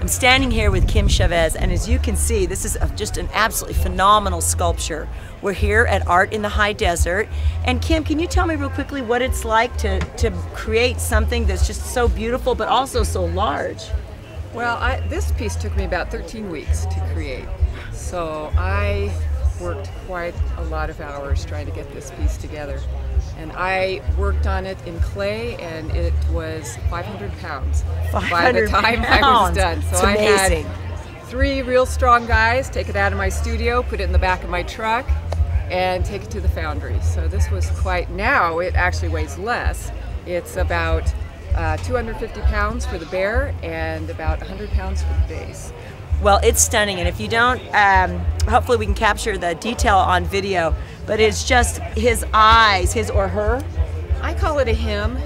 I'm standing here with Kim Chavez, and as you can see, this is just an absolutely phenomenal sculpture. We're here at Art in the High Desert. And Kim, can you tell me real quickly what it's like to, to create something that's just so beautiful but also so large? Well, I, this piece took me about 13 weeks to create. So I worked quite a lot of hours trying to get this piece together. And I worked on it in clay, and it was 500 pounds 500 by the time pounds. I was done. So I had three real strong guys take it out of my studio, put it in the back of my truck, and take it to the foundry. So this was quite, now it actually weighs less. It's about uh, 250 pounds for the bear and about 100 pounds for the base. Well, it's stunning, and if you don't, um, hopefully we can capture the detail on video. But it's just his eyes, his or her, I call it a him.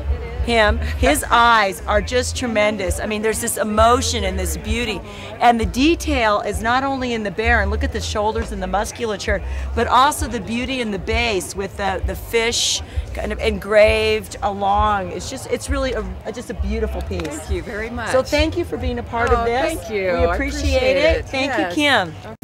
Him, his eyes are just tremendous. I mean, there's this emotion and this beauty. And the detail is not only in the bear, and look at the shoulders and the musculature, but also the beauty in the base with the, the fish kind of engraved along. It's just, it's really a, just a beautiful piece. Thank you very much. So thank you for being a part Oh, of this. thank you. We I appreciate, appreciate it. it. Thank Yes. you, Kim.